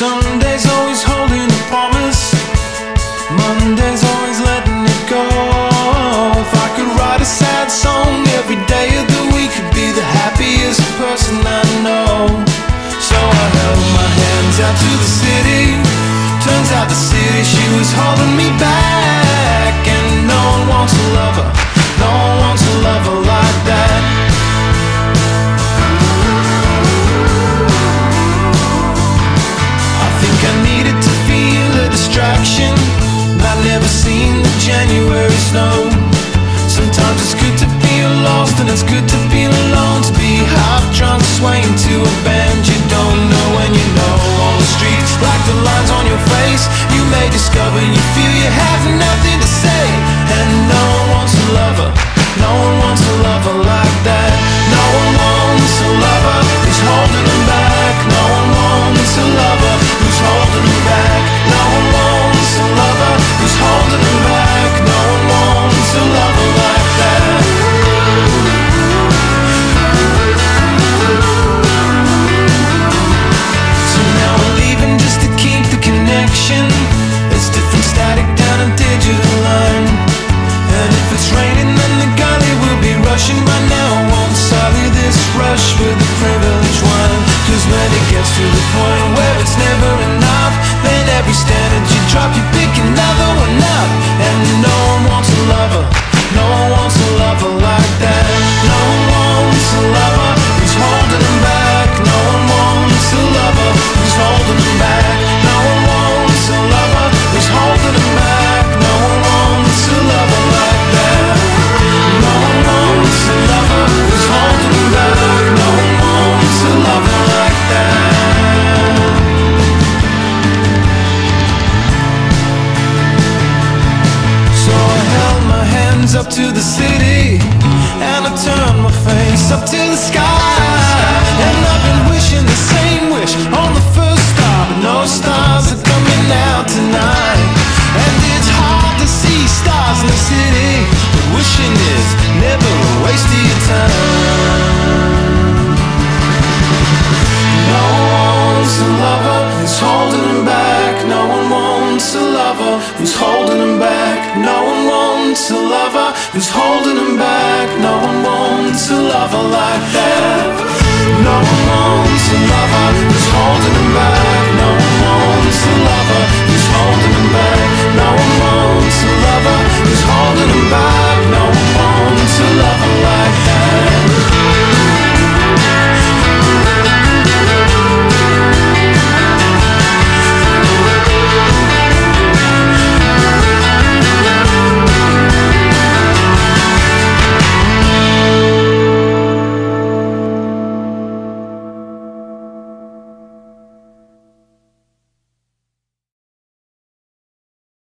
Sunday's always holding a promise. Monday's always letting it go. If I could write a sad song every day of the week, I'd be the happiest person I know. So I held my hands out to the city. Turns out the city, she was holding me back. And no one wants a lover. Snow. Sometimes it's good to feel lost, and it's good to feel alone. To be rush with the privileged one. Cause when it gets to the point up to the city And I turned my face up to the sky wants a lover who's holding him back. No one wants a lover who's holding him back. No one wants a lover like that. No one wants a lover who's holding him back.